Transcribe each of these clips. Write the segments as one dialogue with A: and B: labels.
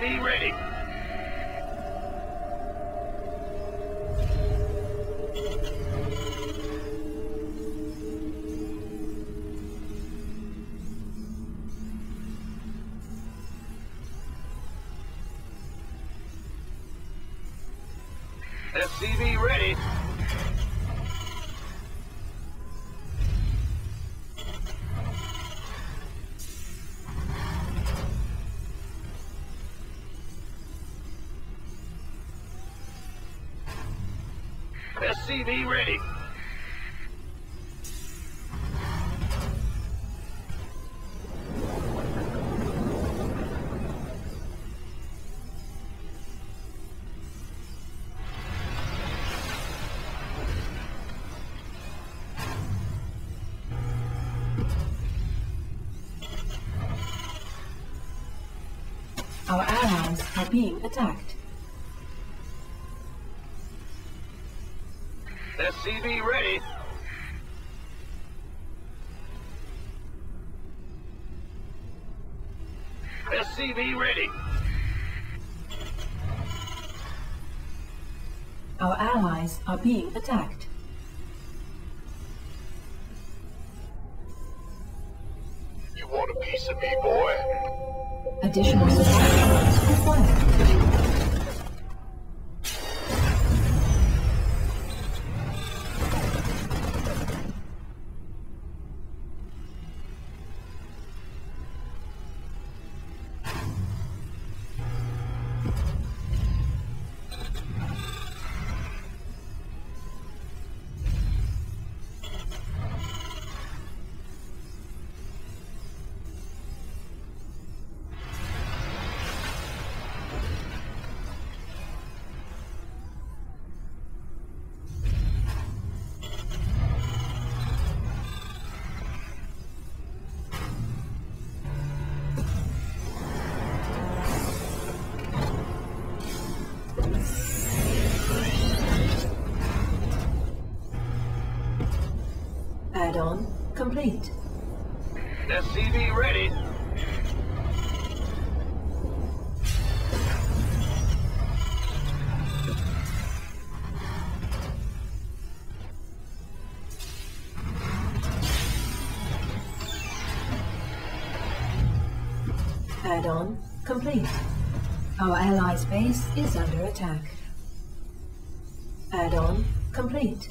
A: Ready. SCV ready.
B: Our allies are being attacked.
A: SCV ready. SCV ready.
B: Our allies are being attacked.
A: You want a piece of me, boy?
B: Additional support required. Add-on complete.
A: SCV ready.
B: Add-on complete. Our allies' base is under attack. Add-on complete.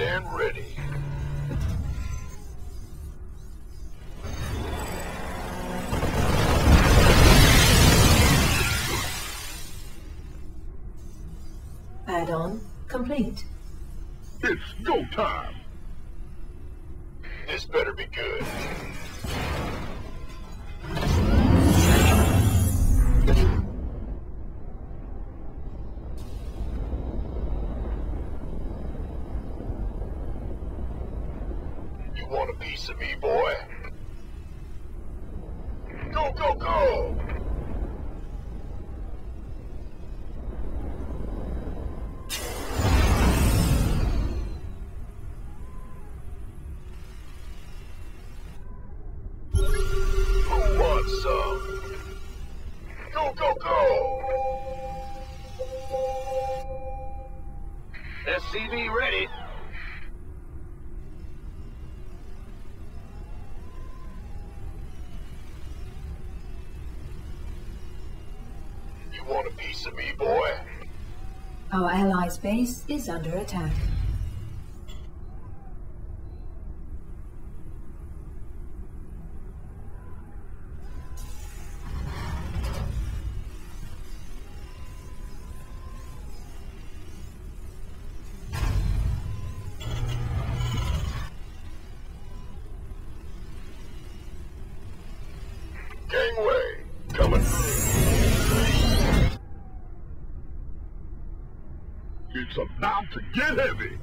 A: Stand ready.
B: Add-on complete.
C: It's go time. This better be good. Want a piece of me, boy? Go, go, go! Who wants some? Go, go, go! Ready. A me, boy?
B: Our allies' base is under attack.
C: Gangway, It's about to get heavy.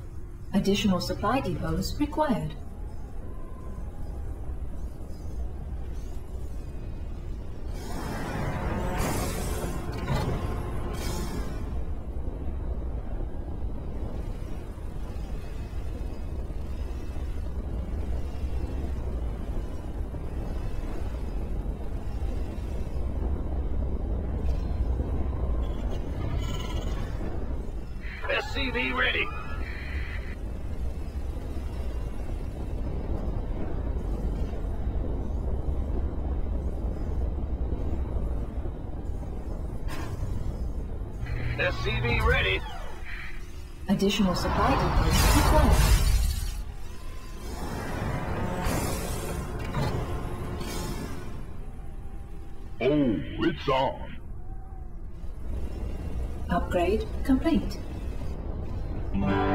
B: Additional supply depots required.
C: SCV ready. SCV ready.
B: Additional supply depots required.
C: Oh, it's on.
B: Upgrade complete.
C: SCV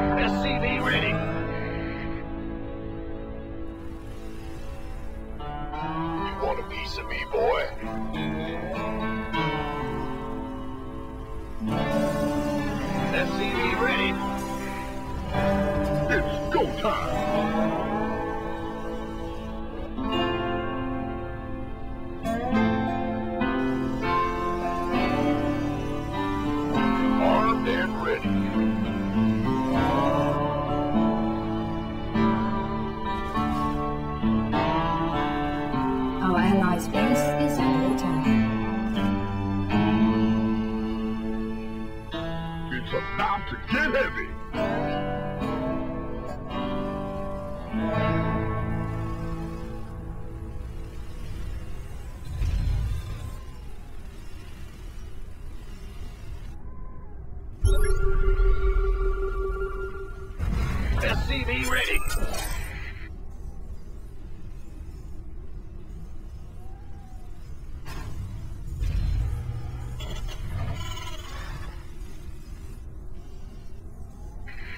C: SCV ready.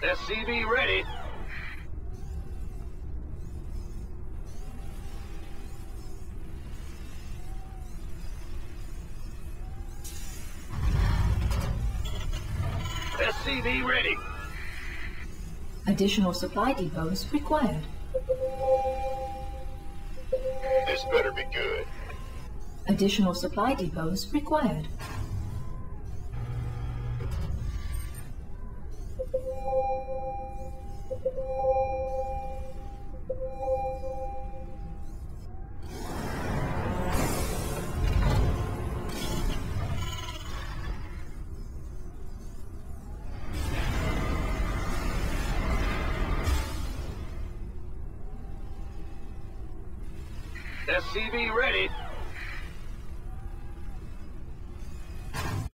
C: SCV ready. SCV ready.
B: Additional supply depots required.
C: This better be good.
B: Additional supply depots required.
C: SCV ready.